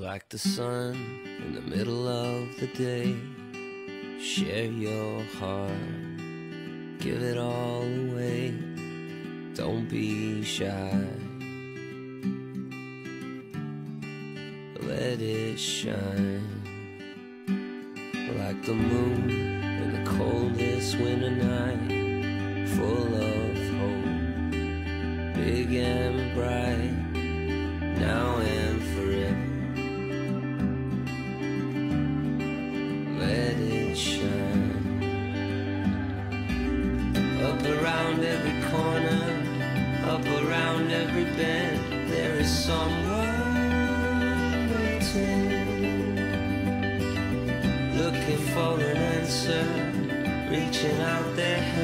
like the sun in the middle of the day. Share your heart, give it all away. Don't be shy. Let it shine like the moon in the coldest winter night, full of hope, big and bright, now and bend. There is someone waiting looking for an answer, reaching out their hand.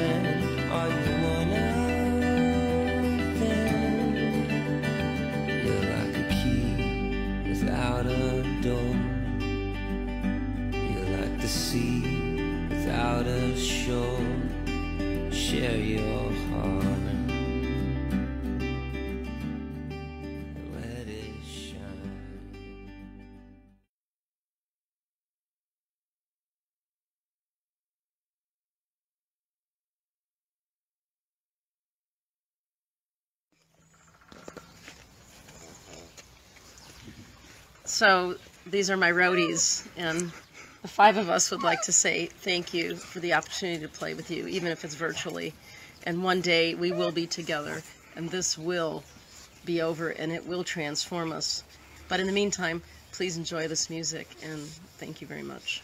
So these are my roadies, and the five of us would like to say thank you for the opportunity to play with you, even if it's virtually. And one day we will be together, and this will be over, and it will transform us. But in the meantime, please enjoy this music, and thank you very much.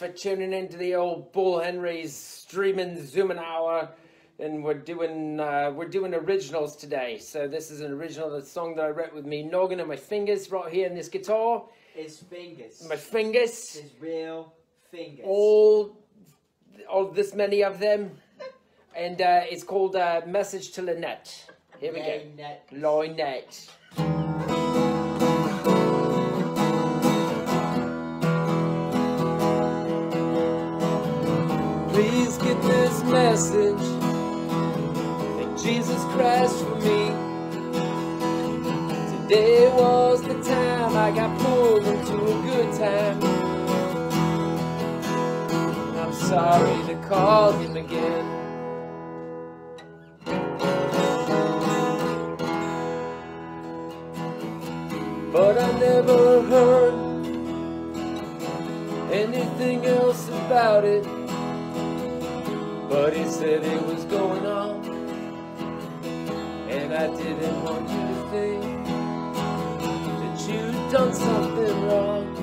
For tuning in to the old Paul Henrys streaming zooming hour. And we're doing uh, we're doing originals today. So this is an original the song that I wrote with me noggin and my fingers right here in this guitar. His fingers. My fingers. His real fingers. All all this many of them. And uh, it's called uh, Message to Lynette. Here we Lynette. go. Lynette. Please message. Thank Jesus Christ for me. Today was the time I got pulled into a good time. I'm sorry to call him again. But I never heard anything else about it. But he said it was going on. And I didn't want you to think that you'd done something wrong.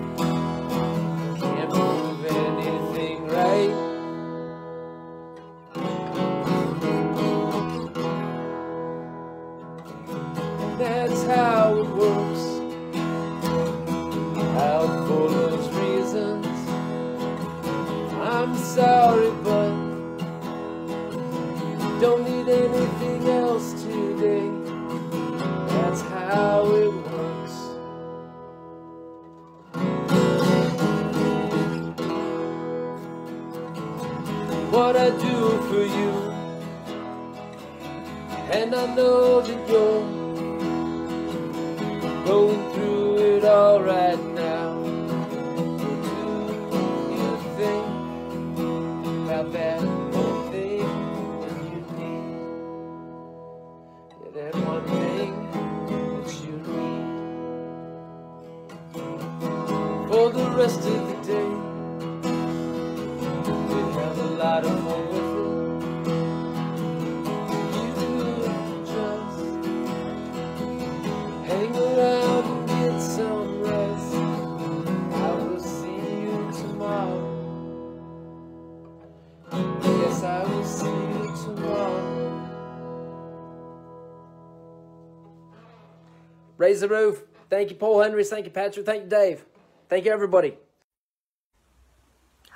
Raise the roof. Thank you, Paul Henrys. Thank you, Patrick. Thank you, Dave. Thank you, everybody.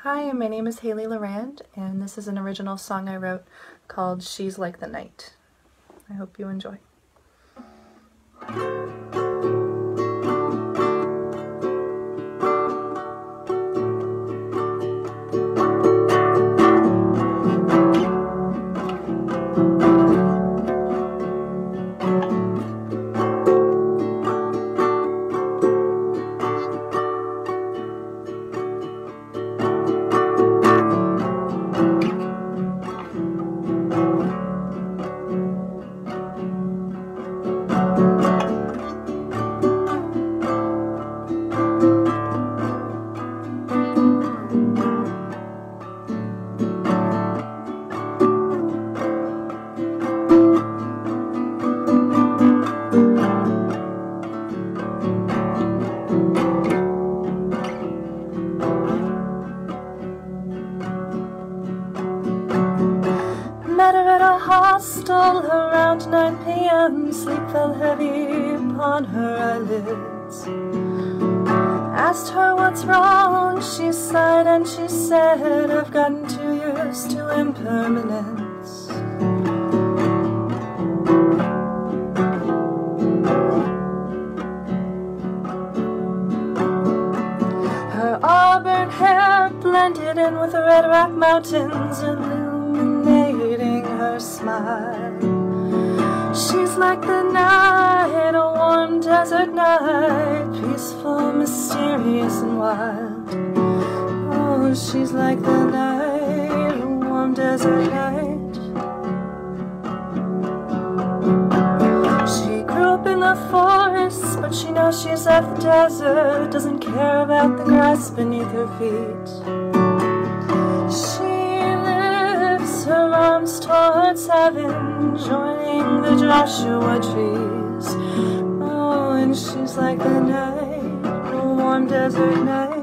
Hi, my name is Haley Lorand, and this is an original song I wrote called She's Like the Night. I hope you enjoy. At a hostel around 9 p.m. Sleep fell heavy upon her eyelids. Asked her what's wrong, she sighed and she said, I've gotten too used to impermanence. Her auburn hair blended in with the red rock mountains, illuminating her smile. She's like the night, a warm desert night, peaceful, mysterious, and wild. Oh, she's like the night, a warm desert night. She grew up in the forest, but she knows she's at the desert, doesn't care about the grass beneath her feet. arms towards heaven, joining the Joshua trees. Oh, and she's like the night, a warm desert night.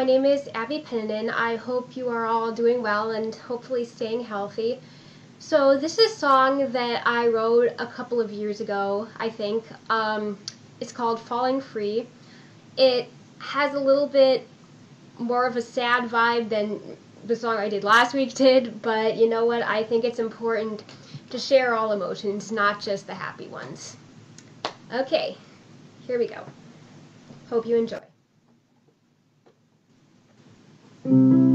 My name is Abby Pennanen. I hope you are all doing well and hopefully staying healthy. So this is a song that I wrote a couple of years ago, I think. Um, it's called Falling Free. It has a little bit more of a sad vibe than the song I did last week did, but you know what? I think it's important to share all emotions, not just the happy ones. Okay, here we go. Hope you enjoy thank you.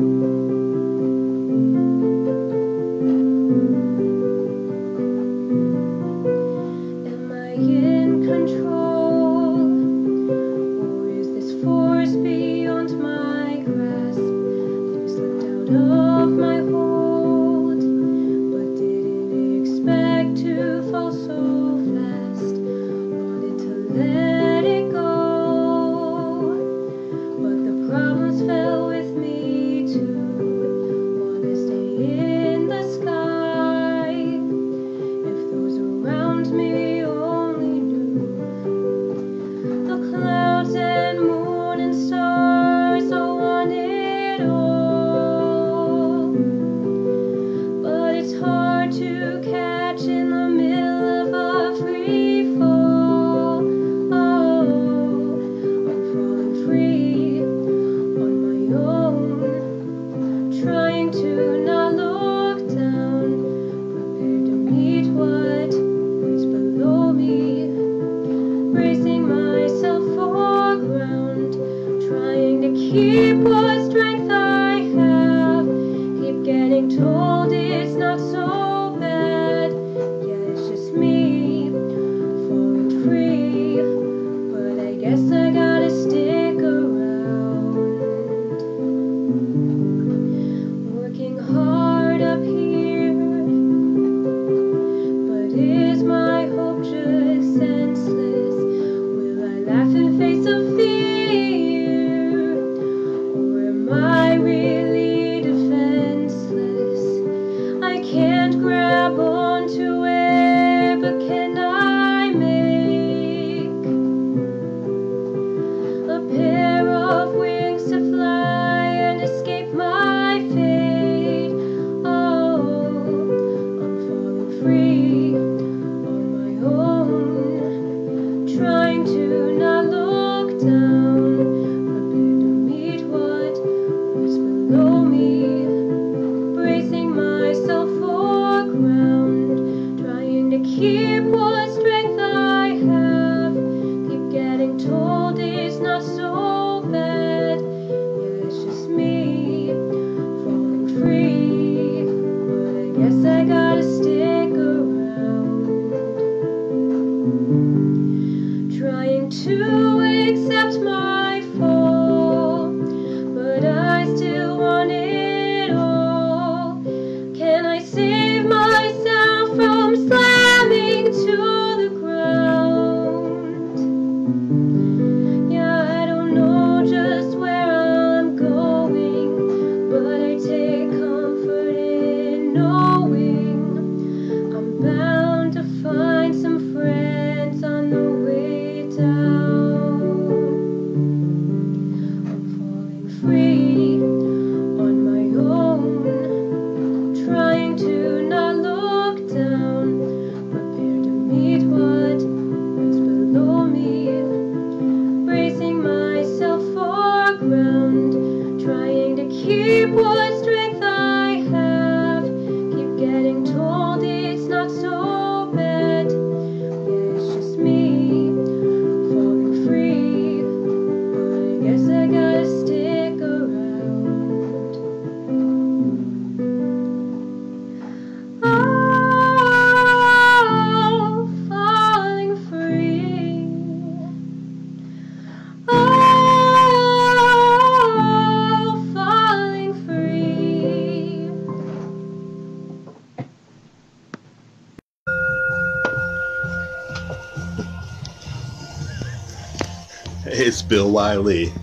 Bill Wiley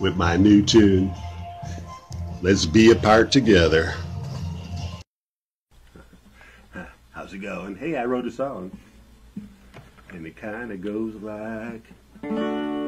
with my new tune, Let's Be Apart Together. How's it going? Hey, I wrote a song. And it kind of goes like.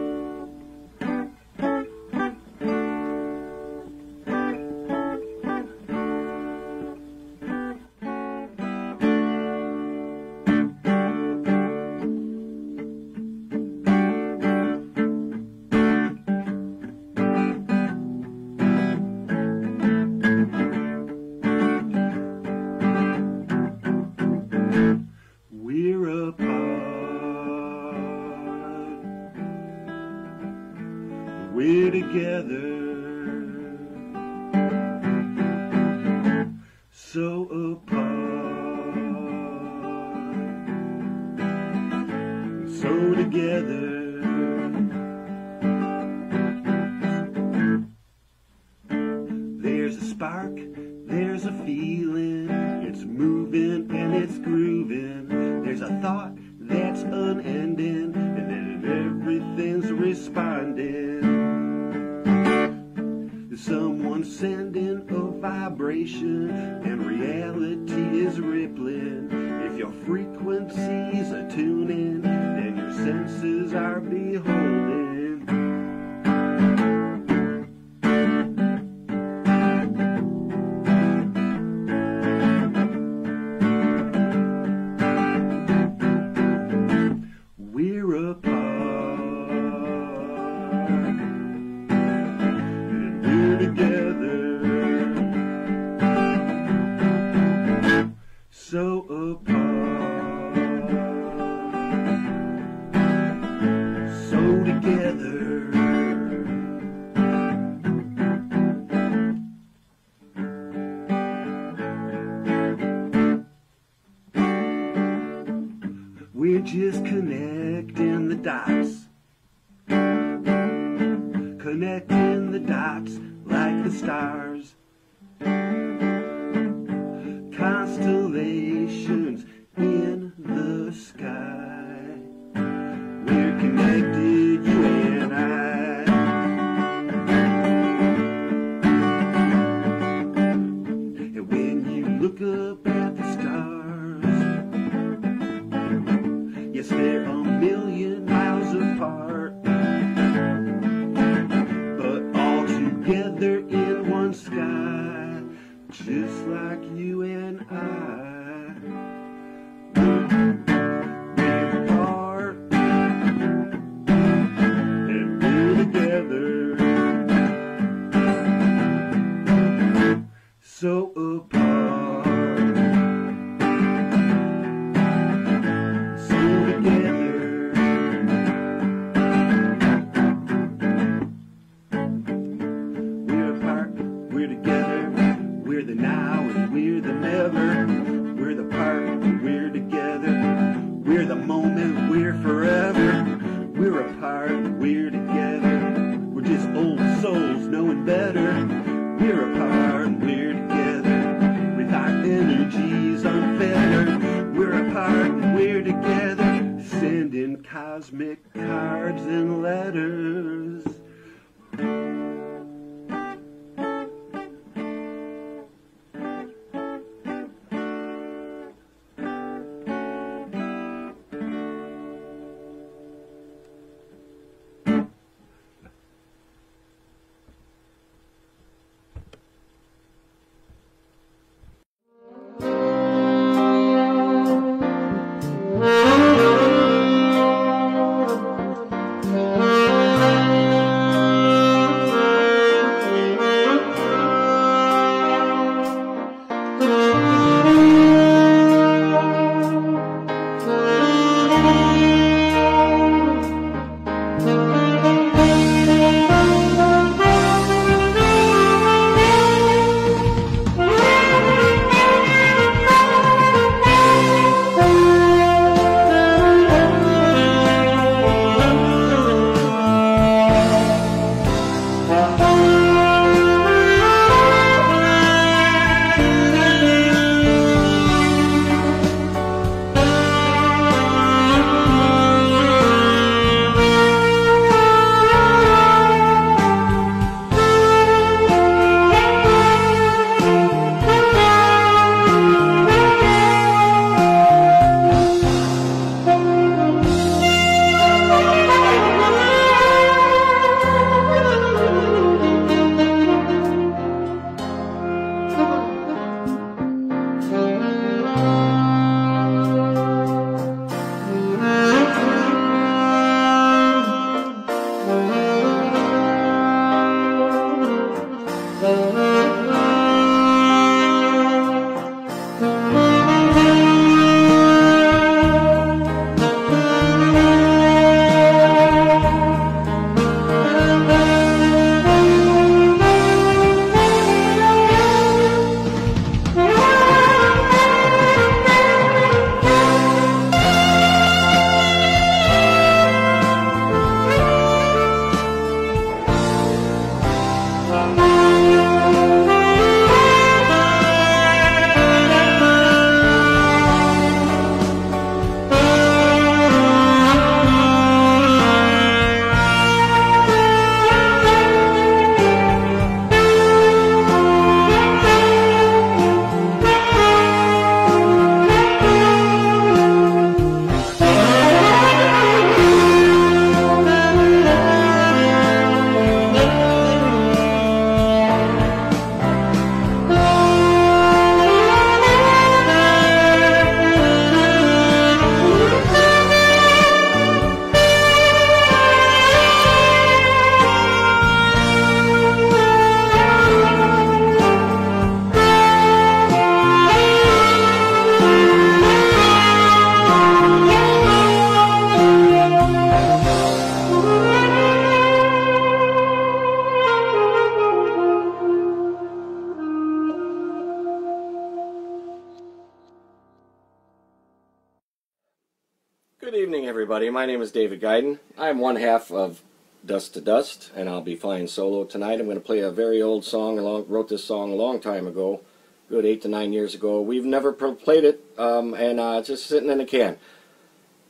Name is David Guyden. I'm one half of Dust to Dust, and I'll be flying solo tonight. I'm going to play a very old song. I wrote this song a long time ago, good eight to nine years ago. We've never played it, um, and uh, it's just sitting in a can.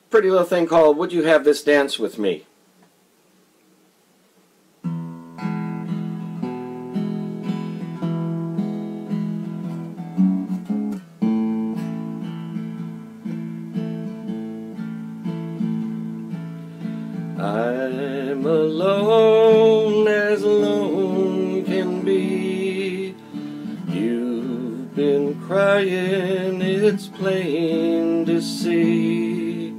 Pretty little thing called Would You Have This Dance With Me? Crying, it's plain to see.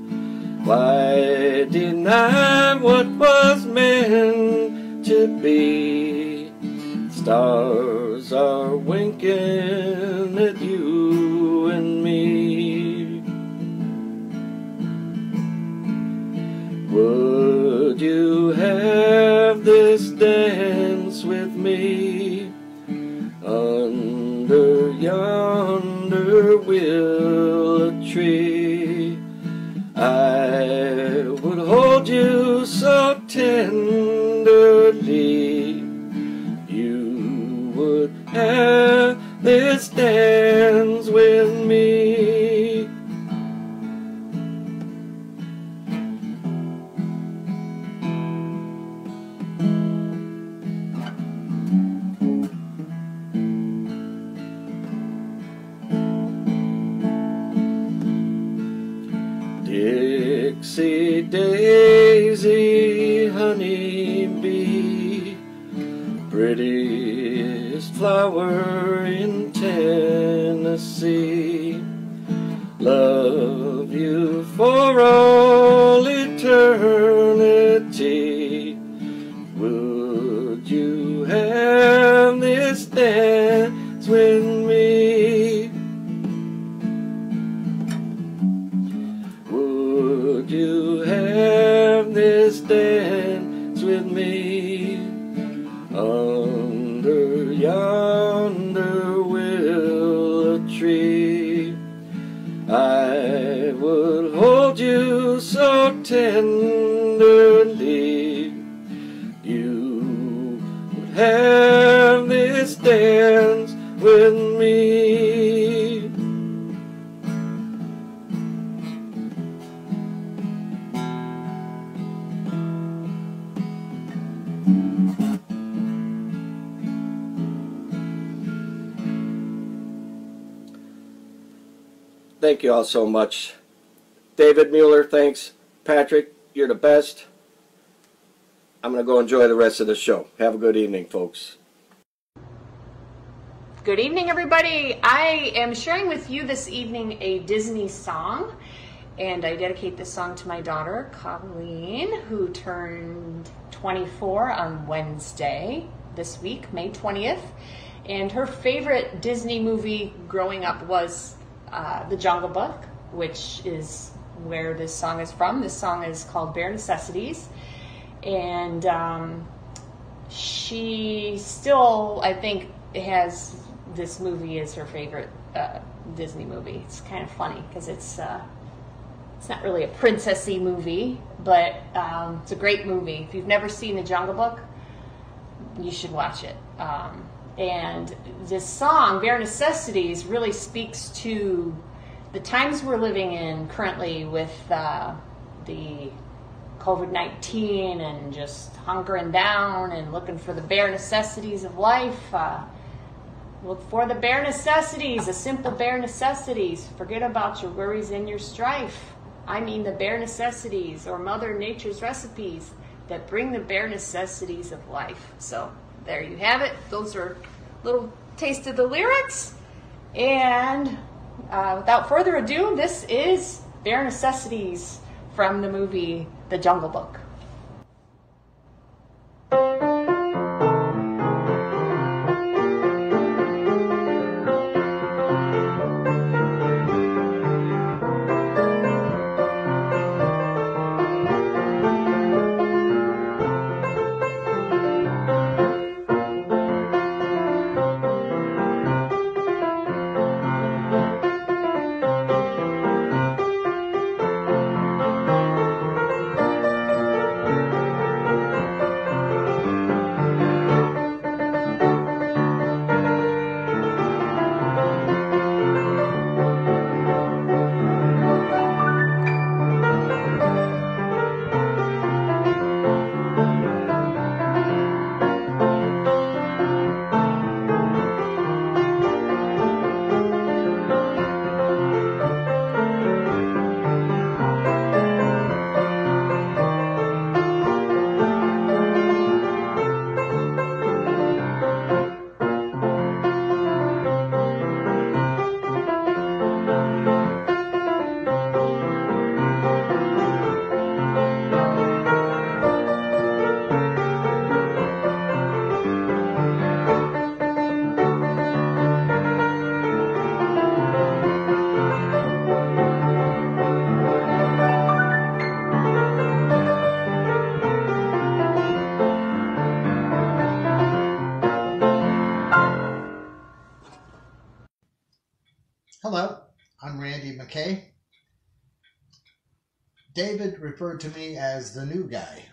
Why deny what was meant to be? Stars are winking flower in Tennessee. Love you for all So much. David Mueller, thanks. Patrick, you're the best. I'm going to go enjoy the rest of the show. Have a good evening, folks. Good evening, everybody. I am sharing with you this evening a Disney song, and I dedicate this song to my daughter, Colleen, who turned 24 on Wednesday this week, May 20th. And her favorite Disney movie growing up was uh, The Jungle Book, which is where this song is from. This song is called Bare Necessities. And um, she still, I think, has this movie as her favorite uh, Disney movie. It's kind of funny because it's uh, it's not really a princessy movie, but um, it's a great movie. If you've never seen The Jungle Book, you should watch it. Um, and this song, Bare Necessities, really speaks to the times we're living in currently with uh, the COVID 19 and just hunkering down and looking for the bare necessities of life. Uh, look for the bare necessities, the simple bare necessities. Forget about your worries and your strife. I mean the bare necessities or Mother Nature's recipes that bring the bare necessities of life. So there you have it. Those are little taste of the lyrics. And uh, without further ado, this is Bare Necessities from the movie The Jungle Book. David referred to me as the new guy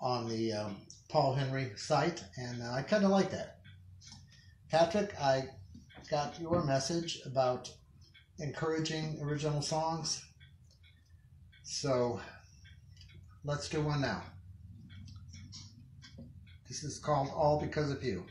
on the um, Paul Henry site, and I kind of like that. Patrick, I got your message about encouraging original songs, so let's do one now. This is called All Because of You.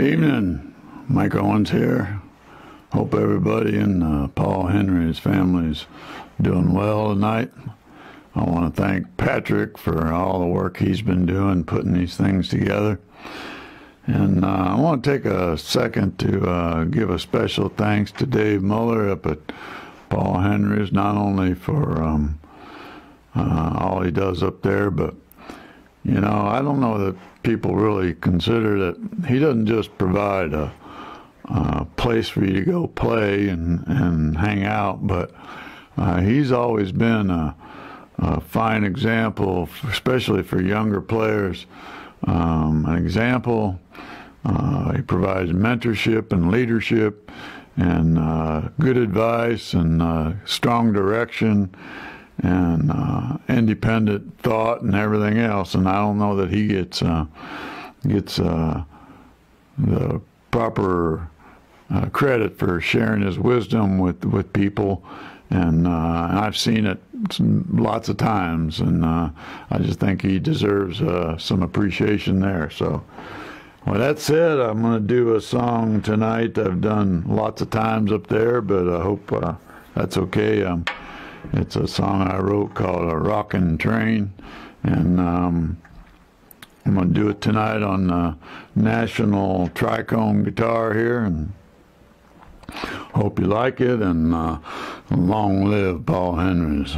Evening, Mike Owens here. Hope everybody in uh, Paul Henry's family's doing well tonight. I want to thank Patrick for all the work he's been doing putting these things together. And uh, I want to take a second to uh, give a special thanks to Dave Mueller up at Paul Henry's, not only for um, uh, all he does up there, but you know, I don't know that people really consider that he doesn't just provide a, a place for you to go play and, and hang out, but uh, he's always been a, a fine example, especially for younger players. Um, an example. Uh, he provides mentorship and leadership and uh, good advice and uh, strong direction and uh, independent thought and everything else. And I don't know that he gets uh, gets uh, the proper uh, credit for sharing his wisdom with with people. And uh, I've seen it lots of times, and uh, I just think he deserves some appreciation there. So, well, that said, I'm going to do a song tonight. I've done lots of times up there, but I hope that's okay. Um, it's a song I wrote called "A Rockin' Train," and um, I'm gonna do it tonight on the National Tricone guitar here, and hope you like it. And uh, long live Paul Henry's.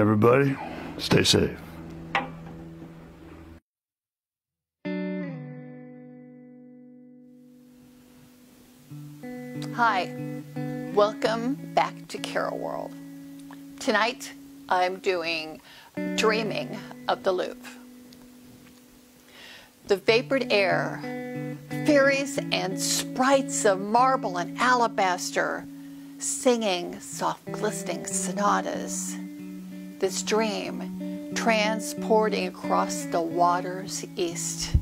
Everybody. Stay safe. Hi, welcome back to Carol World. Tonight I'm doing Dreaming of the Louvre. The vapored air, fairies and sprites of marble and alabaster singing soft glistening sonatas. This dream transporting across the waters east.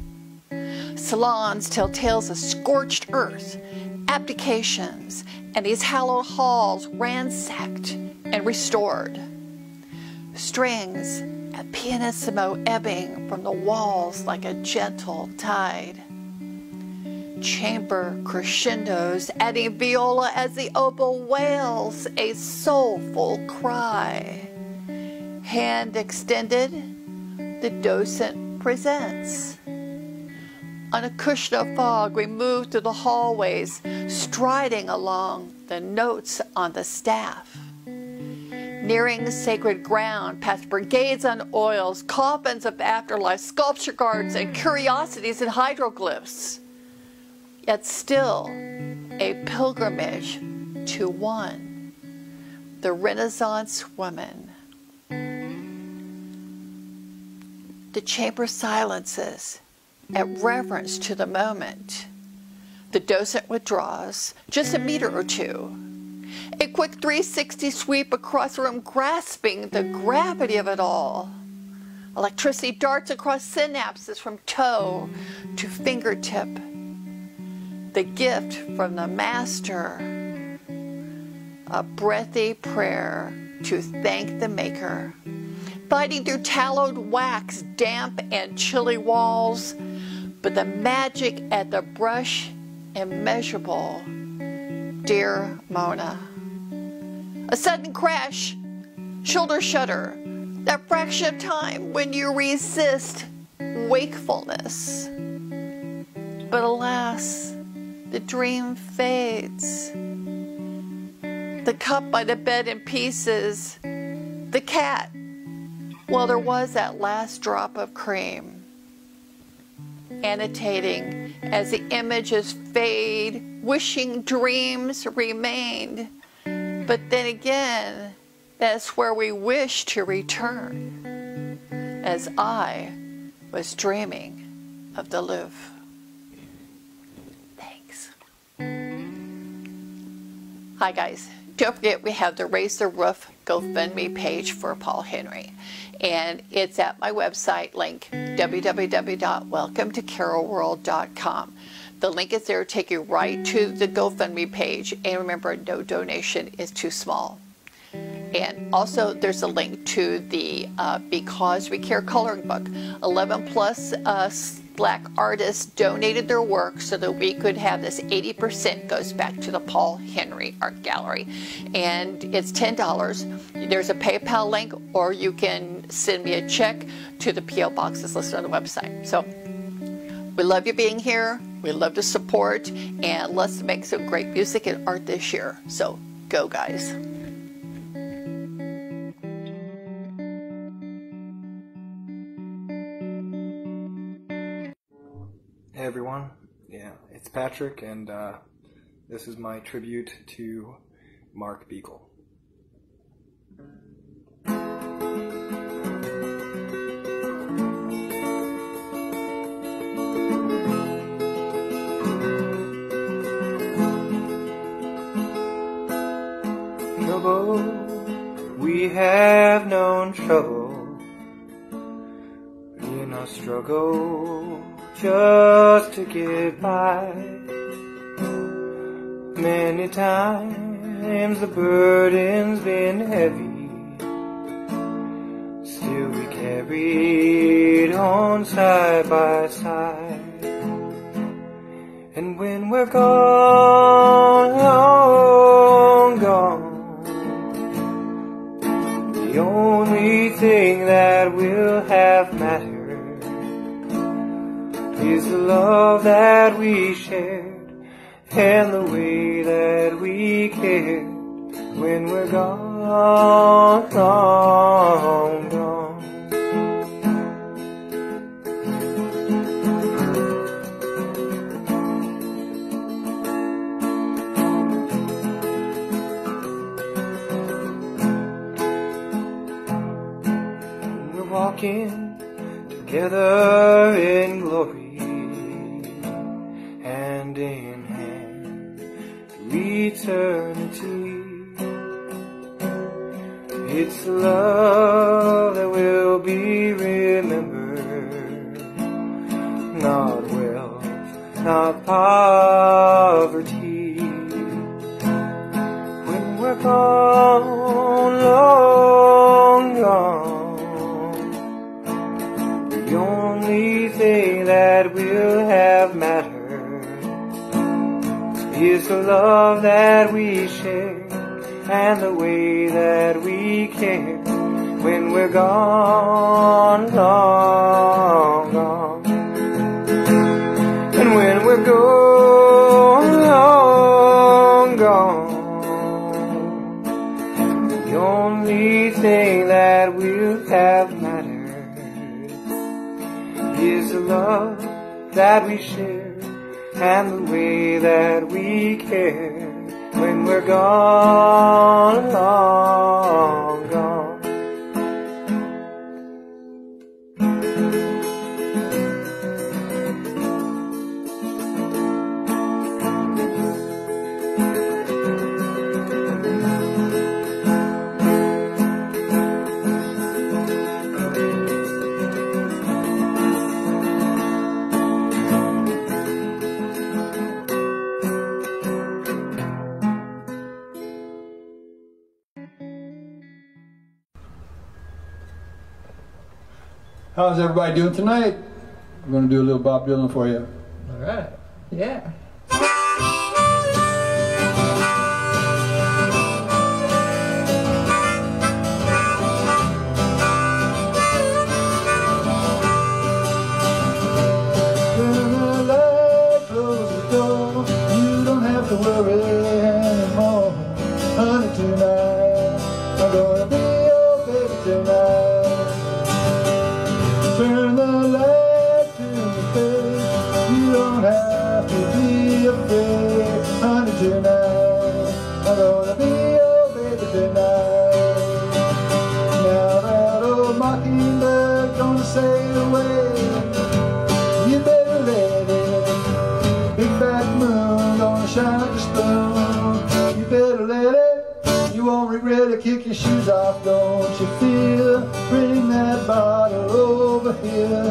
Salons tell tales of scorched earth, abdications, and these hallowed halls ransacked and restored. Strings and pianissimo ebbing from the walls like a gentle tide. Chamber crescendos adding viola as the oboe wails a soulful cry. Hand extended, the docent presents. On a cushion of fog, we move through the hallways, striding along the notes on the staff. Nearing the sacred ground, past brigades on oils, coffins of afterlife, sculpture guards, and curiosities and hydroglyphs. Yet still a pilgrimage to one, the Renaissance woman. The chamber silences at reverence to the moment. The docent withdraws just a meter or two. A quick 360 sweep across the room, grasping the gravity of it all. Electricity darts across synapses from toe to fingertip. The gift from the Master. A breathy prayer to thank the Maker. Fighting through tallowed wax, damp and chilly walls, but the magic at the brush immeasurable. Dear Mona. A sudden crash, shoulder shudder, that fraction of time when you resist wakefulness. But alas, the dream fades. The cup by the bed in pieces, the cat. Well, there was that last drop of cream annotating as the images fade, wishing dreams remained. But then again, that's where we wish to return, as I was dreaming of the Louvre. Thanks. Hi, guys. Don't forget we have the Raise the Roof GoFundMe page for Paul Henry. And it's at my website link, www.welcometocarolworld.com. The link is there to take you right to the GoFundMe page. And remember, no donation is too small. And also, there's a link to the uh, Because We Care coloring book. 11 plus uh, black artists donated their work so that we could have this 80% goes back to the Paul Henry Art Gallery. And it's $10. There's a PayPal link, or you can send me a check to the P.O. boxes listed on the website. So we love you being here. We love to support, and let's make some great music and art this year. So go, guys. Hey everyone, yeah, it's Patrick, and uh, this is my tribute to Mark Biegel. Trouble, we have known trouble in our struggle just to get by. Many times the burden's been heavy, still we carried on side by side. And when we're gone, long gone, the only thing that will have mattered is the love that we shared and the way that we cared when we're gone. long gone. We're walking together in glory, hand in hand to eternity. It's love that will be remembered, not wealth, not poverty. The love that we share and the way that we care. When we're gone, long gone. And when we're gone, long gone, the only thing that will have mattered is the love that we share and the way that we care when we're gone. How's everybody doing tonight? I'm going to do a little Bob Dylan for you. All right. Yeah.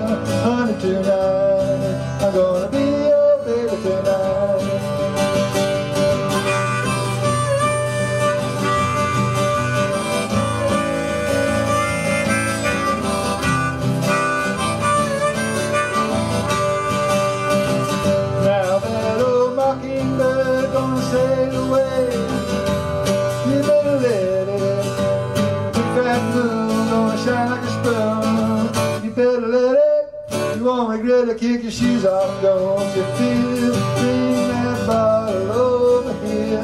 Here, honey. It. Kick your shoes off, don't you feel? Bring that bottle over here,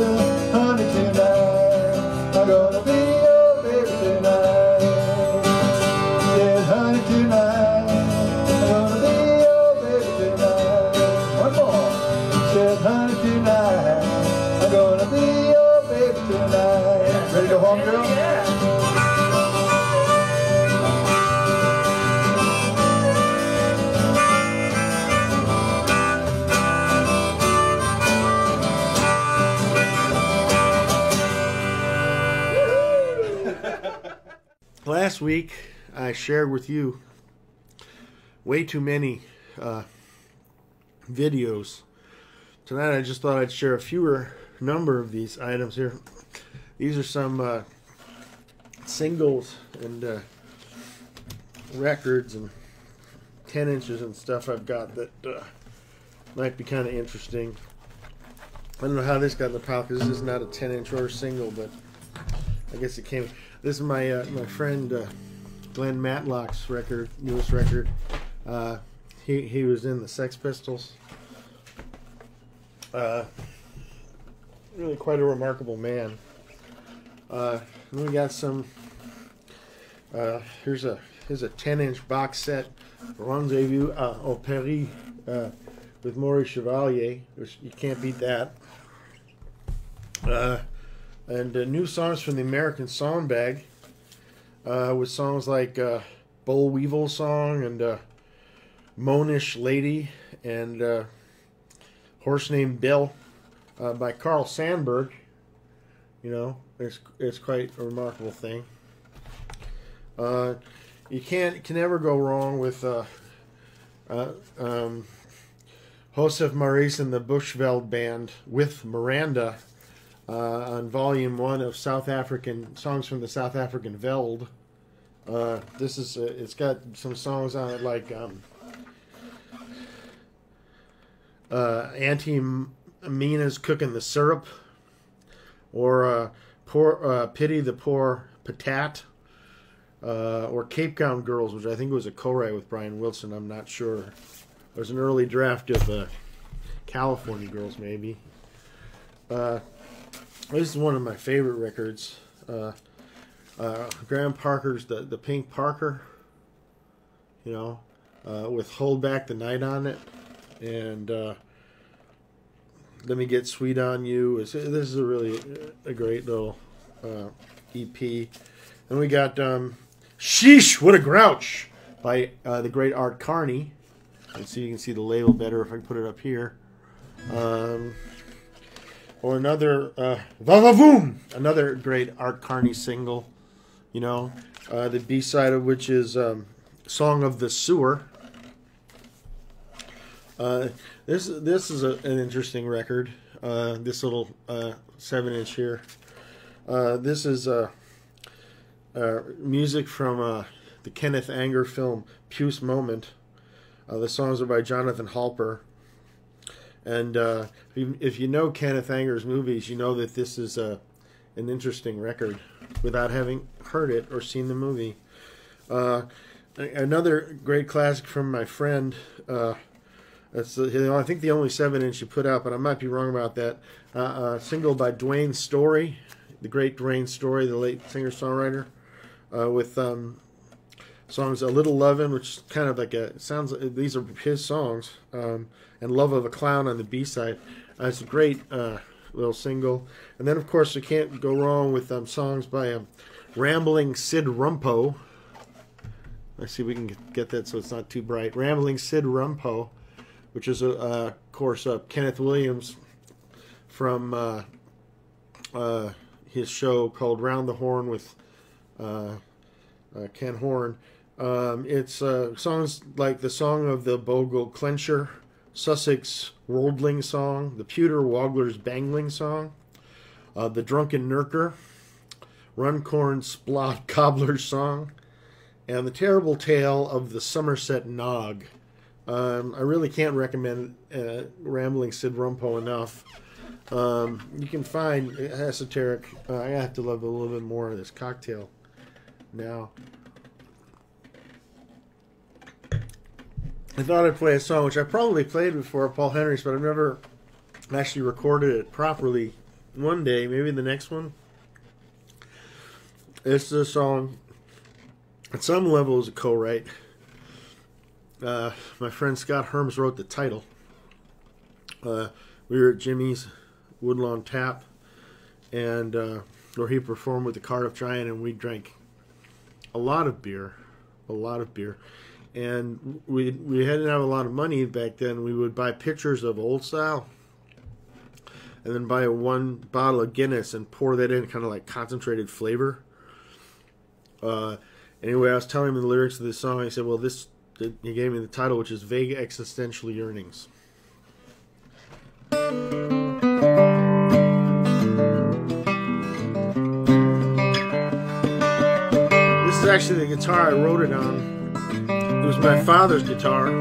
week, I shared with you way too many uh, videos. Tonight, I just thought I'd share a fewer number of these items here. These are some uh, singles and uh, records and 10 inches and stuff I've got that uh, might be kind of interesting. I don't know how this got in the pile because this is not a 10 inch or single, but I guess it came. This is my uh, my friend uh, Glenn Matlock's record, newest record. Uh, he he was in the Sex Pistols. Uh, really quite a remarkable man. Uh, we got some. Uh, here's a here's a 10 inch box set, Rendezvous uh, au Paris, with Maurice Chevalier, which you can't beat that. And uh, new songs from the American Song Bag, uh, with songs like uh, Boll Weevil song and uh, Monish Lady and uh, Horse Named Bill uh, by Carl Sandburg. You know, it's it's quite a remarkable thing. Uh, you can't can never go wrong with um, Josef Marais and the Bushveld Band with Miranda uh, on Volume One of South African songs from the South African Veld. Uh, this is uh, it's got some songs on it like um, uh, Auntie Mina's cooking the syrup, or uh, poor uh, pity the poor patat, or Cape Town Girls, which I think was a co-write with Brian Wilson. I'm not sure. There's an early draft of California Girls, maybe. Uh, this is one of my favorite records. Uh, uh, Graham Parker's the the Pink Parker. You know, uh, with "Hold Back the Night" on it, and uh, "Let Me Get Sweet on You." Is this is a really a great little uh, EP. And we got um, "Sheesh, What a Grouch" by uh, the great Art Carney. And so you can see the label better if I put it up here. Um, or another uh, Vavavoom, another great Art Carney single. You know, uh, the B side of which is um, "Song of the Sewer." Uh, this this is a, an interesting record. Uh, this little uh, seven inch here. Uh, this is uh, music from the Kenneth Anger film Puce Moment. The songs are by Jonathan Halper. And uh, if you- know Kenneth Anger's movies, you know that this is a, an interesting record without having heard it or seen the movie. Uh, another great classic from my friend. Uh, that's you know, I think the only seven inch you put out, but I might be wrong about that. Uh, uh, single by Dwayne Story, the great Dwayne Story, the late singer songwriter, uh, with um, songs "A Little Lovin'," which is kind of like a sounds. These are his songs, um, and "Love of a Clown" on the B side. Uh, it's a great uh, little single, and then of course you can't go wrong with um, songs by um, Rambling Syd Rumpo. Let's see if we can get- that so it's not too bright. Rambling Syd Rumpo, which is, a, uh, of course, uh, Kenneth Williams from uh, uh, his show called Round the Horne with Ken Horne. Um, it's uh, songs like the Song of the Bogle Clencher, Sussex Worldling Song, the Pewter Woggler's Bangling Song, uh, the Drunken Nurker, Runcorn Splot Cobbler's Song, and the terrible tale of the Somerset Nog. Um, I really can't recommend uh, Rambling Syd Rumpo enough. Um, you can find esoteric. Uh, I have to love a little bit more of this cocktail now. I thought I'd play a song which I probably played before, Paul Henry's, but I've never actually recorded it properly. One day, maybe the next one. It's a song. At some level, is a co-write. Uh, my friend Scott Herms wrote the title. Uh, we were at Jimmy's Woodlawn Tap, and uh, where he performed with the Cardiff Giant, and we drank a lot of beer, a lot of beer, and we we didn't have a lot of money back then. We would buy pictures of Old Style, and then buy one bottle of Guinness and pour that in, kind of like concentrated flavor. Uh, anyway, I was telling him the lyrics of this song. He said, "Well, this." He gave me the title, which is "Vague Existential Yearnings." This is actually the guitar I wrote it on. It was my father's guitar,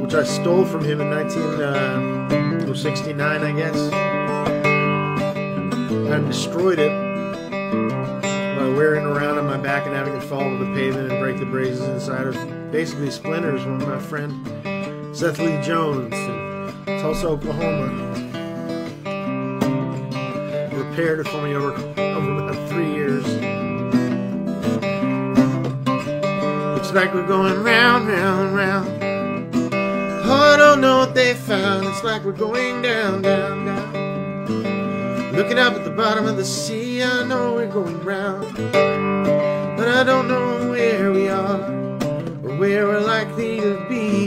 which I stole from him in 1969, uh, I guess. I destroyed it by wearing it around on my back and having it fall to the pavement and break the braces inside of basically splinters when my friend Seth Lee Jones in Tulsa, Oklahoma repaired it for me over, over about three years. Like we're going round, round, round. Oh, I don't know what they found. It's like we're going down, down, down. Looking up at the bottom of the sea, I know we're going round. But I don't know where we are or where we're likely to be.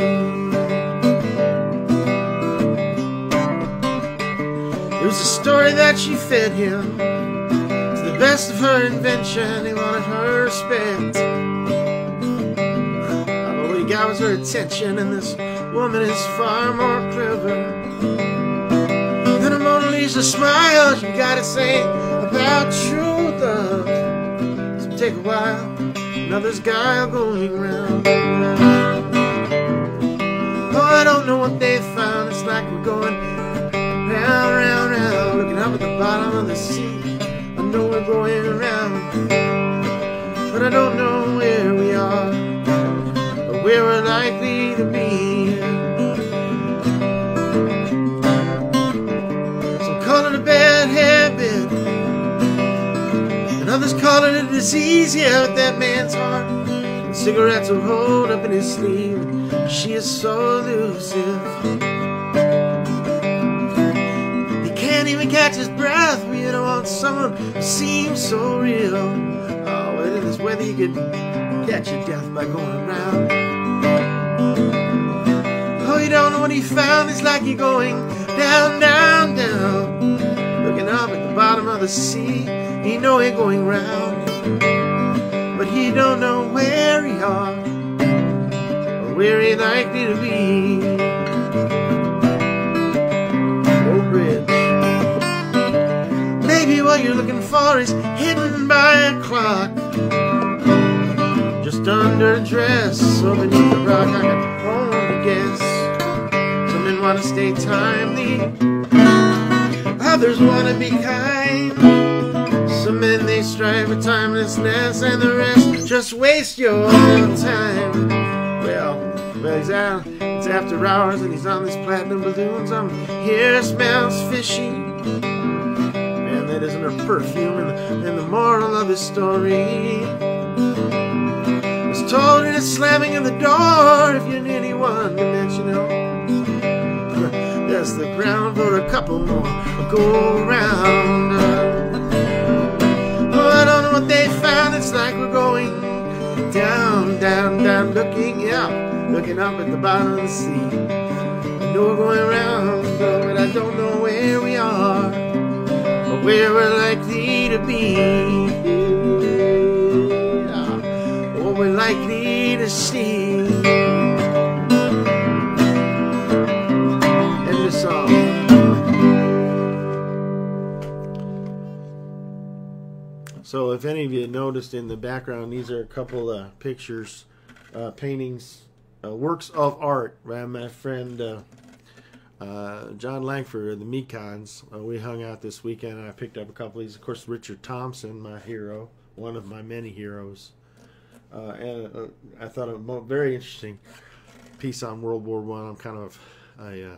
It was a story that she fed him to the best of her invention. He wanted her respect. Was her attention, and this woman is far more clever than a Mona Lisa smile. You gotta say about true love. Uh, so take a while, another's guile going round. Oh, I don't know what they found. It's like we're going round, round, round, looking up at the bottom of the sea. I know we're going around, but I don't know where we're likely to be. Some call it a bad habit, and others call it a disease. Yeah, but that man's heart and cigarettes are rolled up in his sleeve. She is so elusive. He can't even catch his breath. We don't want someone who seems so real. Oh, well, it is whether you could catch your death by going around. Don't know what he found. It's like you're going down, down, down. Looking up at the bottom of the sea. He know he going round. But he don't know where he are. Or where he likely to be. Maybe what you're looking for is hidden by a clock. Just under a dress, so beneath the rock, I home to guess. To stay timely, others want to be kind. Some men they strive for timelessness, and the rest just waste your time. Well, well, he's out. It's after hours, and he's on this platinum balloon. Some here smells fishy. Man, that isn't her perfume, and the, and the moral of his story is told in a slamming of the door. If you're anyone dimensional, there's the ground for a couple more go round. Oh, I don't know what they found. It's like we're going down, down, down, looking, yeah, looking up at the bottom of the sea. I know we're going around, but I don't know where we are or where we're likely to be. Or we're likely to see. So, if any of you noticed in the background, these are a couple of pictures, uh, paintings, uh, works of art by my friend uh, uh, Jon Langford of the Mekons. Uh, we hung out this weekend and I picked up a couple of these. Of course, Richard Thompson, my hero, one of my many heroes. Uh, and I thought a very interesting piece on World War One. I'm kind of a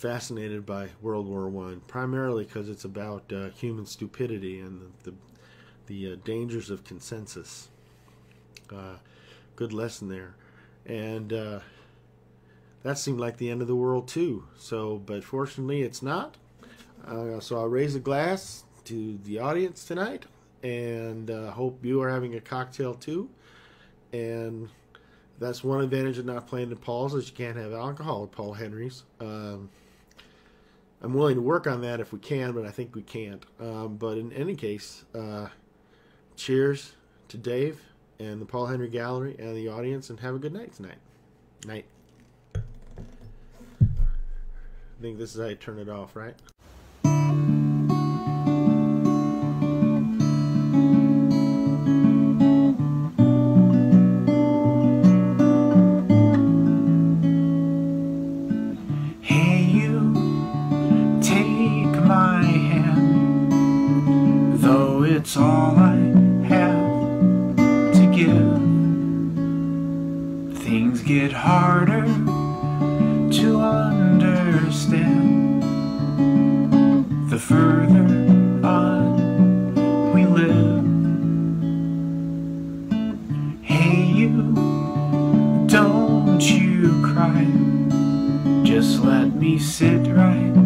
fascinated by World War One, primarily because it's about uh, human stupidity and the the, the uh, dangers of consensus. Uh, good lesson there, and uh, that seemed like the end of the world too. So, but fortunately, it's not. Uh, so I'll raise a glass to the audience tonight, and uh, hope you are having a cocktail too. And that's one advantage of not playing at Paul's is you can't have alcohol at Paul Henry's. Um, I'm willing to work on that if we can, but I think we can't. Um, but in any case, uh, cheers to Dave and the Paul Henry Gallery and the audience, and have a good night tonight. Night. I think this is how you turn it off, right? it's all I have to give. Things get harder to understand the further on we live. Hey, you, don't you cry, just let me sit right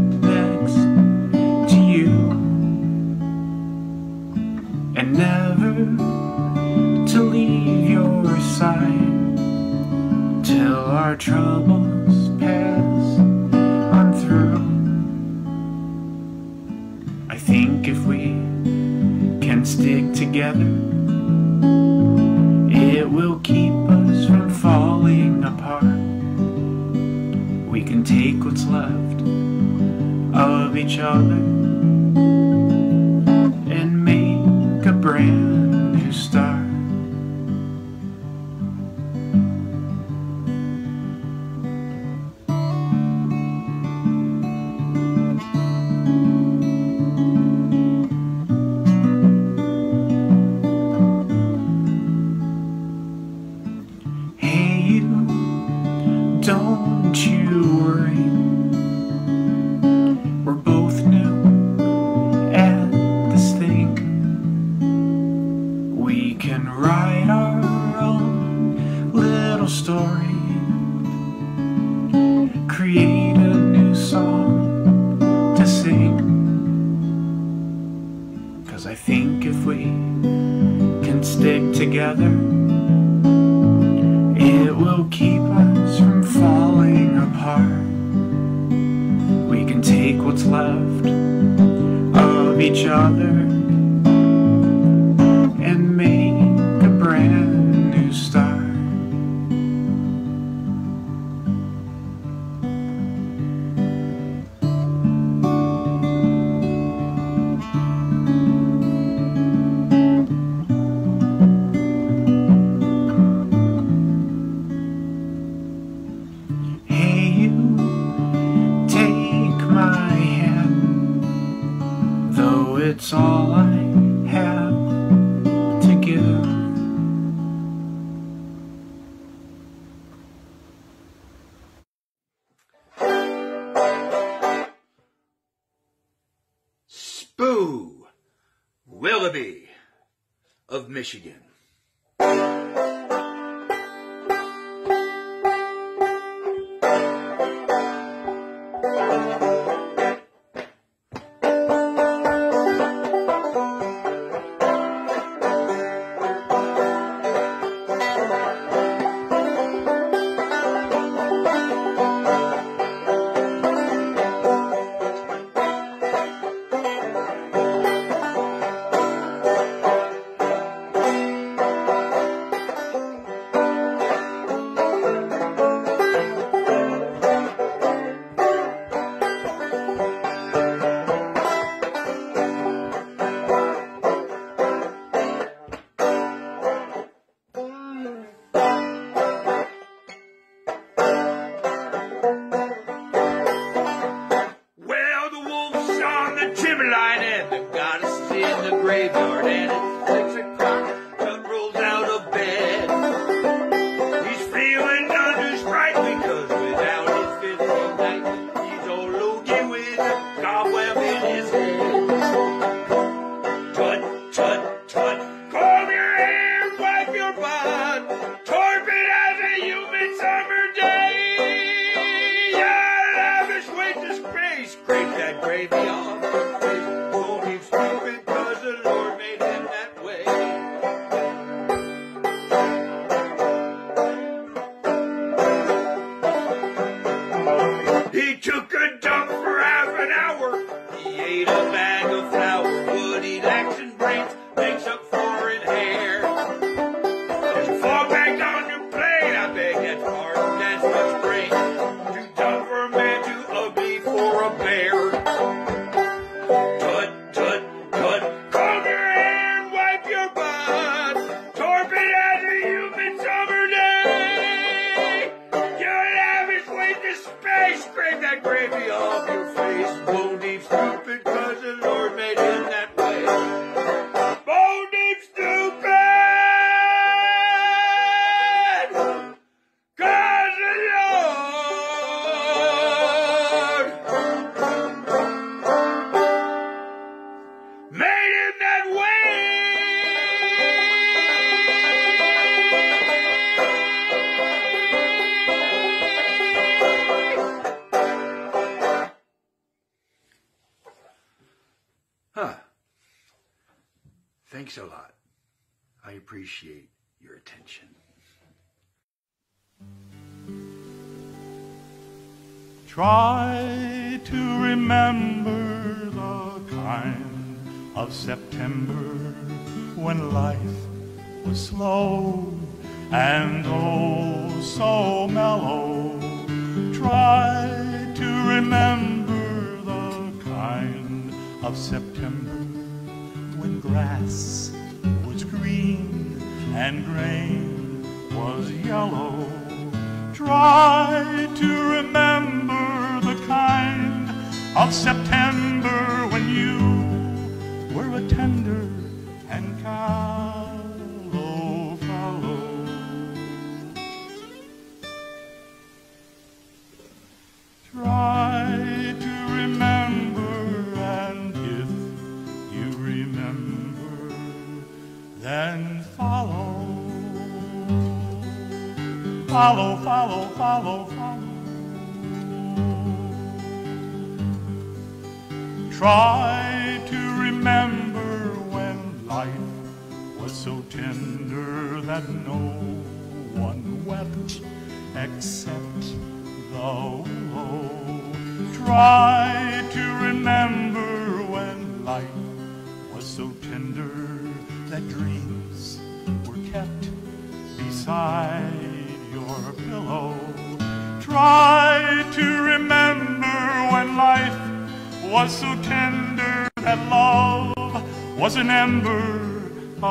Michigan.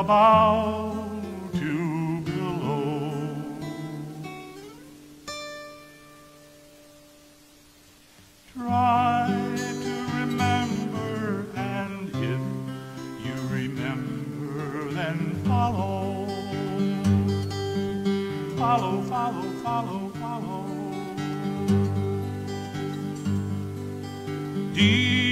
about to blow. Try to remember, and if you remember, then follow. Follow, follow, follow, follow. Deep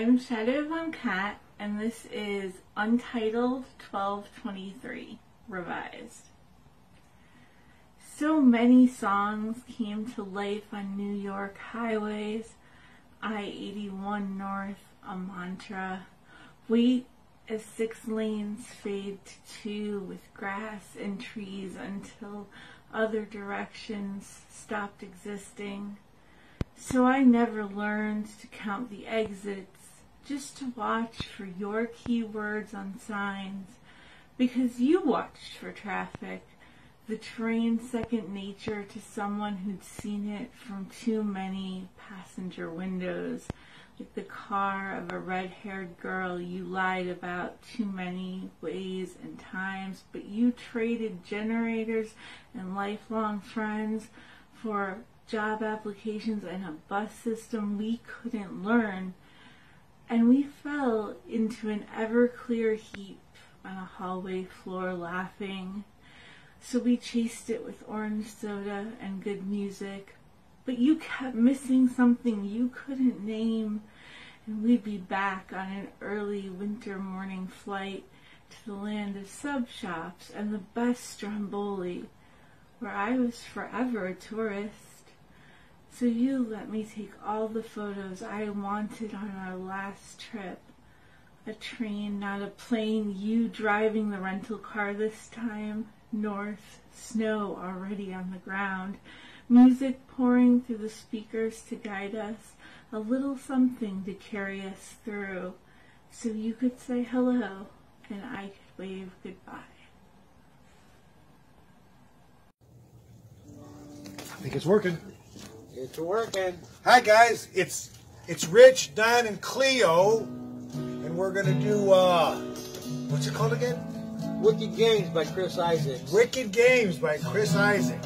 I'm Shadow Von Cat, and this is Untitled 1223 Revised. So many songs came to life on New York highways. I 81 North, a mantra. Wait as six lanes fade to two with grass and trees until other directions stopped existing. So I never learned to count the exits, just to watch for your keywords on signs, because you watched for traffic, the train second nature to someone who'd seen it from too many passenger windows, like the car of a red-haired girl you lied about too many ways and times, but you traded generators and lifelong friends for job applications and a bus system we couldn't learn. And we fell into an ever clear heap on a hallway floor laughing. So we chased it with orange soda and good music. But you kept missing something you couldn't name. And we'd be back on an early winter morning flight to the land of sub shops and the best stromboli, where I was forever a tourist. So you let me take all the photos I wanted on our last trip. A train, not a plane, you driving the rental car this time. North, snow already on the ground. Music pouring through the speakers to guide us. A little something to carry us through. So you could say hello and I could wave goodbye. I think it's working. It's working. Hi guys, it's it's Rich, Don, and Cleo, and we're gonna do uh, what's it called again? Wicked Games by Chris Isaak. Wicked Games by Chris Isaak.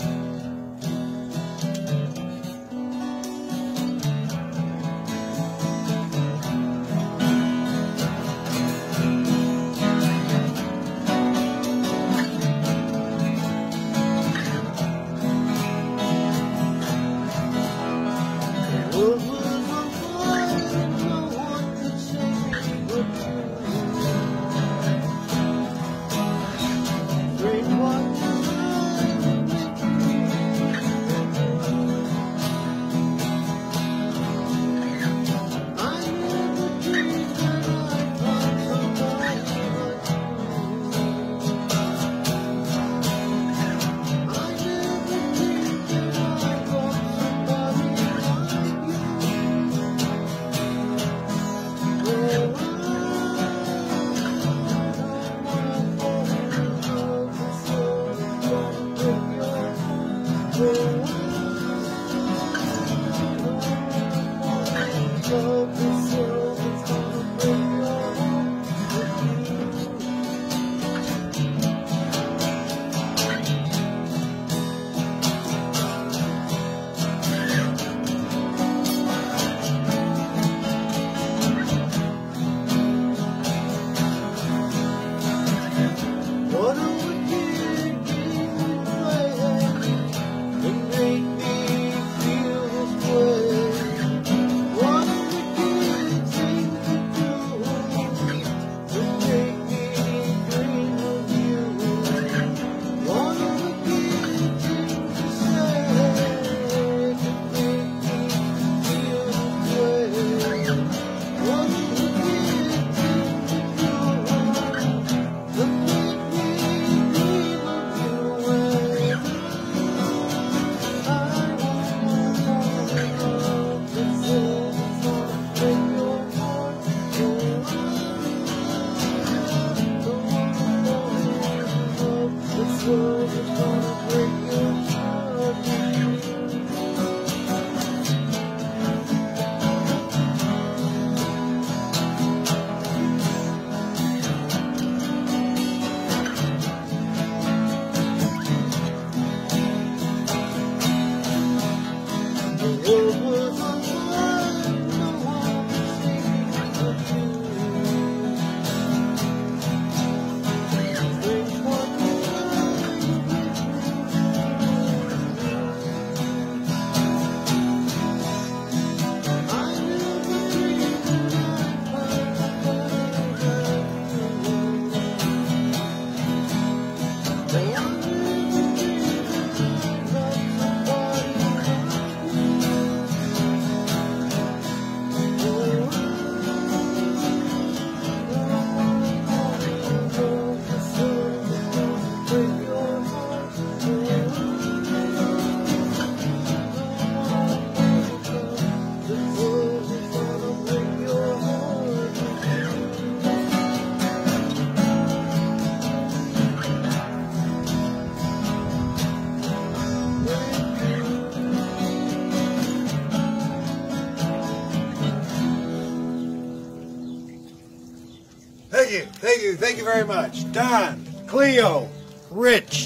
Thank you, very much. Don, Cleo, Rich.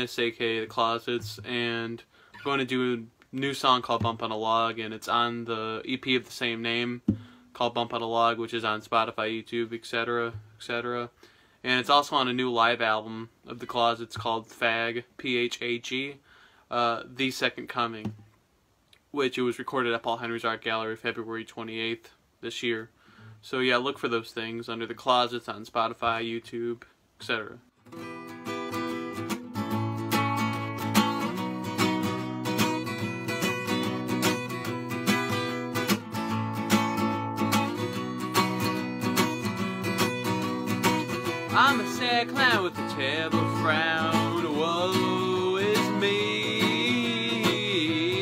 Aristotle aka The Closets, and I'm going to do a new song called Bump on a Log, and it's on the EP of the same name called Bump on a Log, which is on Spotify, YouTube, etc., etc. And it's also on a new live album of The Closets called Fag, P H A G, uh, The Second Coming, which it was recorded at Paul Henry's Art Gallery February 28th this year. So yeah, look for those things under The Closets on Spotify, YouTube, etc. I'm a sad clown with a terrible frown. Woe is me.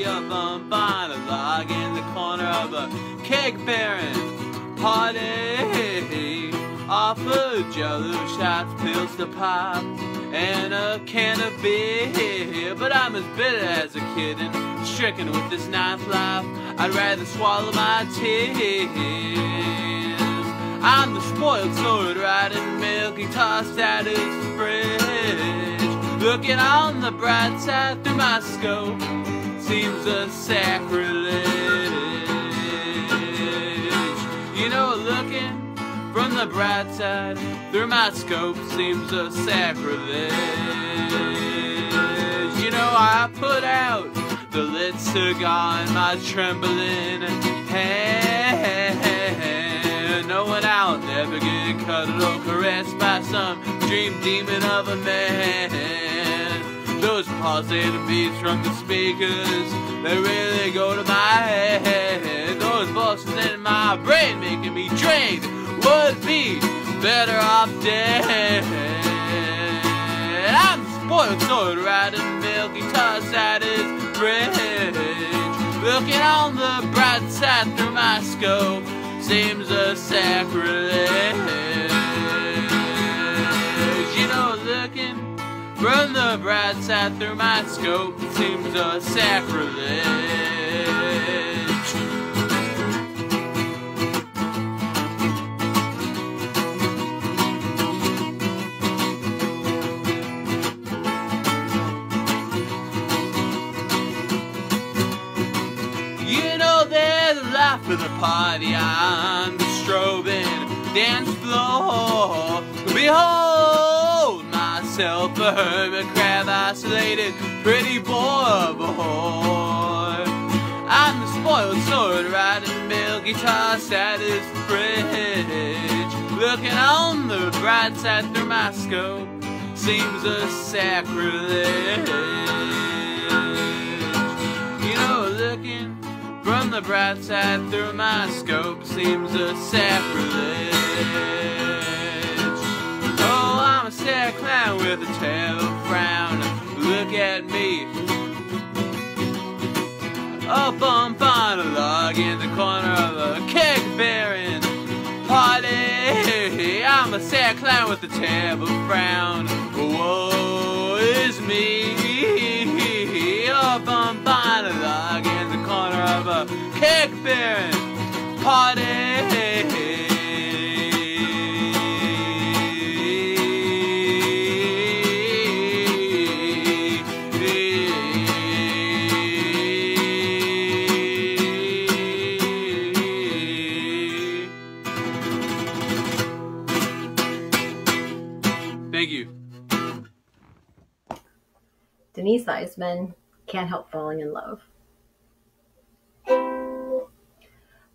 Bump on a log in the corner of a cake bearing party. Offer jello shots, pills to pop, and a can of beer. But I'm as bitter as a and stricken with this ninth life. I'd rather swallow my tears. I'm the spoiled sword riding milky tossed out his fridge. Looking on the bright side through my scope seems a sacrilege. You know, looking from the bright side through my scope seems a sacrilege. You know, I put out the lit cigar in my trembling hand. Knowing I'll never get cuddled or caressed by some dream demon of a man. Those pulsating beats from the speakers, they really go to my head. Those voices in my brain making me drained would be better off dead. I'm spoiled sword riding milky toss at his bridge. Looking on the bright side through my scope seems a sacrilege. You know, looking from the bright side through my scope seems a sacrilege. Of the party on the strobing dance floor. Behold myself a hermit crab, isolated, pretty boy boy. I'm the spoiled sword riding mill guitar sat his fridge. Looking on the bright side through my scope seems a sacrilege. The bright side through my scope seems a sacrilege. Oh, I'm a sad clown with a terrible frown. Look at me. Up on a log in the corner of a keg bearing party. I'm a sad clown with a terrible frown. Woe is me. Up on bearing party. Thank you. Denise Eisman can't help falling in love.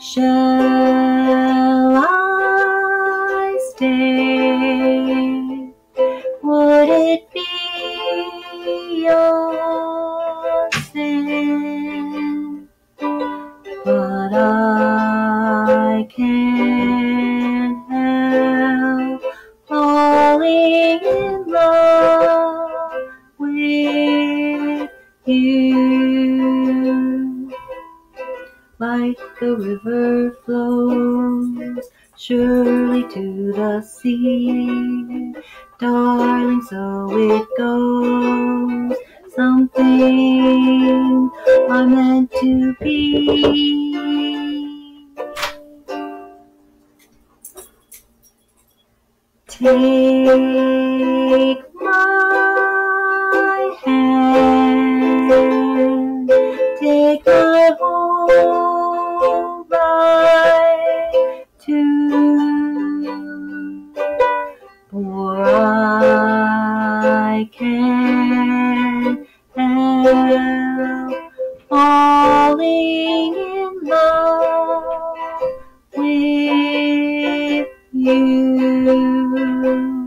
Shall I Like the river flows surely to the sea. Darling, so it goes. Something are meant to be. Take my falling in love with you.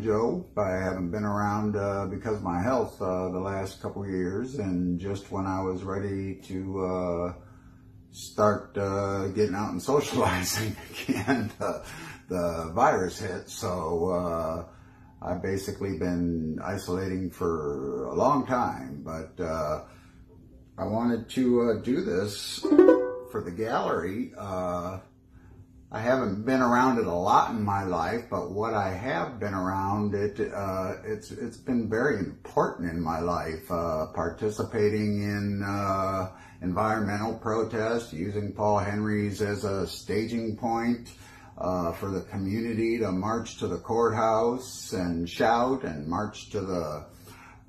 Joe. I haven't been around uh, because of my health uh, the last couple years, and just when I was ready to uh, start uh, getting out and socializing again, the, the virus hit. So uh, I've basically been isolating for a long time, but uh, I wanted to do this for the gallery. I haven't been around it a lot in my life, but what I have been around it, uh, it's it's been very important in my life. Uh, participating in uh, environmental protest, using Paul Henry's as a staging point uh, for the community to march to the courthouse and shout, and march to the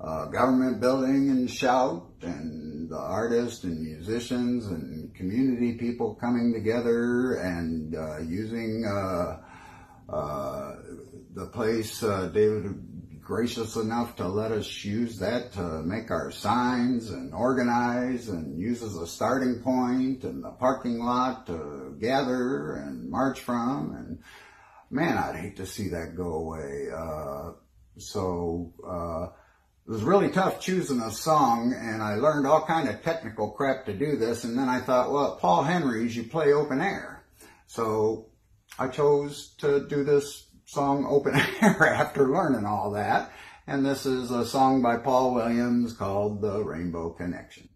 uh, government building and shout, and the artists and musicians and community people coming together and uh, using uh, uh, the place. Uh, David gracious enough to let us use that to make our signs and organize and use as a starting point and the parking lot to gather and march from. And man, I'd hate to see that go away. Uh, so. Uh, it was really tough choosing a song and I learned all kind of technical crap to do this and then I thought, well, Paul Henry's, you play open air. So I chose to do this song open air after learning all that. And this is a song by Paul Williams called The Rainbow Connection.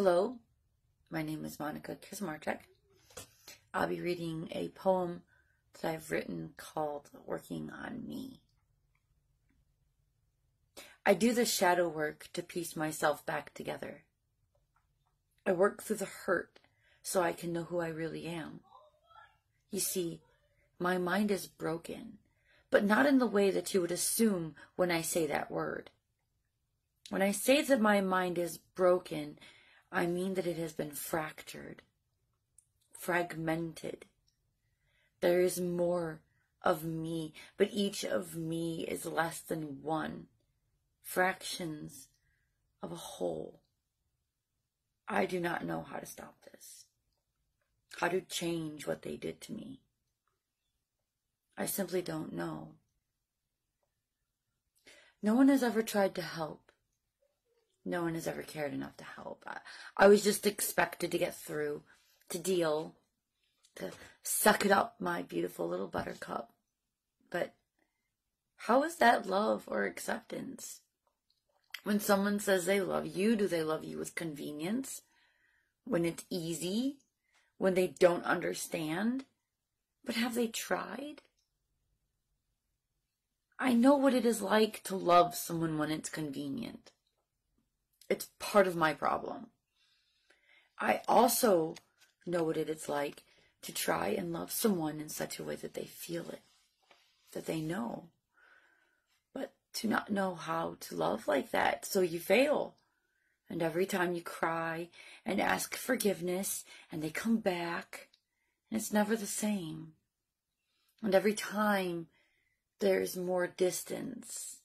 Hello, my name is Monica Kismarchek. I'll be reading a poem that I've written called Working on Me. I do the shadow work to piece myself back together. I work through the hurt so I can know who I really am. You see, my mind is broken, but not in the way that you would assume when I say that word. When I say that my mind is broken, I mean that it has been fractured, fragmented. There is more of me, but each of me is less than one, fractions of a whole. I do not know how to stop this, how to change what they did to me. I simply don't know. No one has ever tried to help. No one has ever cared enough to help. I, I was just expected to get through, to deal, to suck it up, my beautiful little buttercup. But how is that love or acceptance? When someone says they love you, do they love you with convenience? When it's easy? When they don't understand? But have they tried? I know what it is like to love someone when it's convenient. It's part of my problem. I also know what it is like to try and love someone in such a way that they feel it, that they know. But to not know how to love like that, so you fail. And every time you cry and ask forgiveness, and they come back, and it's never the same. And every time there's more distance.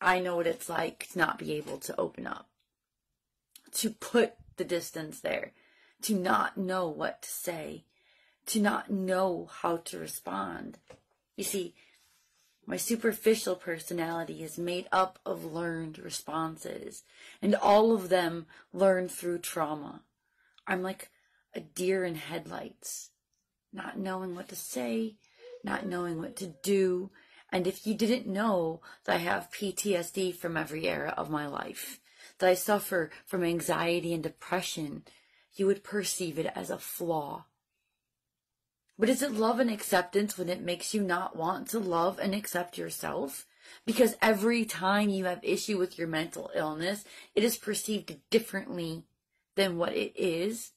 I know what it's like to not be able to open up, to put the distance there, to not know what to say, to not know how to respond. You see, my superficial personality is made up of learned responses, and all of them learned through trauma. I'm like a deer in headlights, not knowing what to say, not knowing what to do. And if you didn't know that I have PTSD from every era of my life, that I suffer from anxiety and depression, you would perceive it as a flaw. But is it love and acceptance when it makes you not want to love and accept yourself? Because every time you have issue with your mental illness, it is perceived differently than what it is.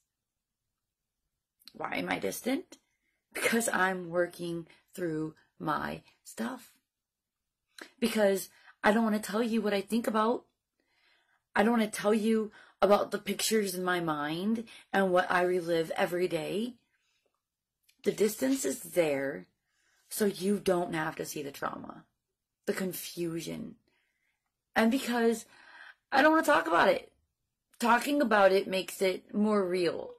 Why am I distant? Because I'm working through my stuff. Because I don't want to tell you what I think about. I don't want to tell you about the pictures in my mind and what I relive every day. The distance is there so you don't have to see the trauma, the confusion. And because I don't want to talk about it. Talking about it makes it more real.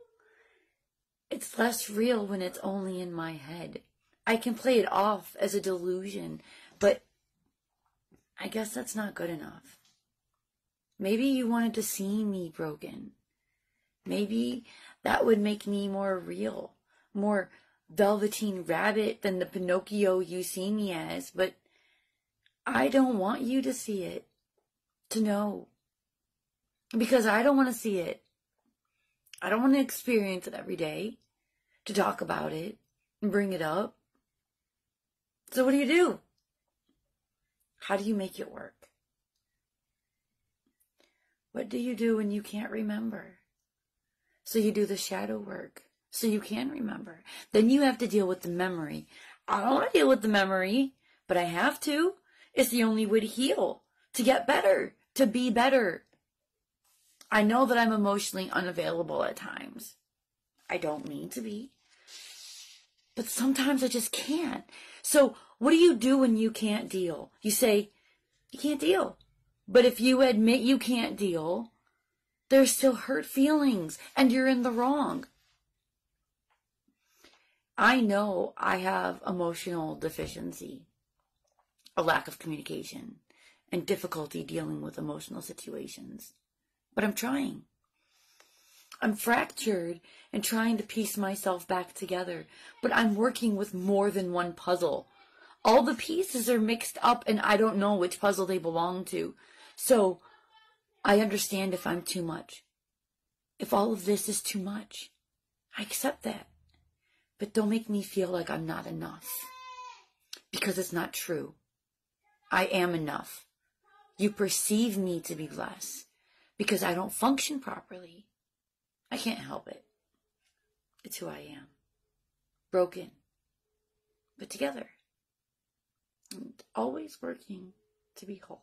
It's less real when it's only in my head. I can play it off as a delusion, but I guess that's not good enough. Maybe you wanted to see me broken. Maybe that would make me more real, more velveteen rabbit than the Pinocchio you see me as, but I don't want you to see it, to know. Because I don't want to see it. I don't want to experience it every day, to talk about it and bring it up. So what do you do? How do you make it work? What do you do when you can't remember? So you do the shadow work so you can remember. Then you have to deal with the memory. I don't want to deal with the memory, but I have to. It's the only way to heal, to get better, to be better. I know that I'm emotionally unavailable at times. I don't mean to be. But sometimes I just can't. So what do you do when you can't deal? You say, you can't deal. But if you admit you can't deal, there's still hurt feelings and you're in the wrong. I know I have emotional deficiency, a lack of communication, and difficulty dealing with emotional situations. But I'm trying. I'm fractured and trying to piece myself back together, but I'm working with more than one puzzle. All the pieces are mixed up and I don't know which puzzle they belong to. So I understand if I'm too much. If all of this is too much, I accept that. But don't make me feel like I'm not enough. Because it's not true. I am enough. You perceive me to be less because I don't function properly. I can't help it. It's who I am. Broken, but together and always working to be whole.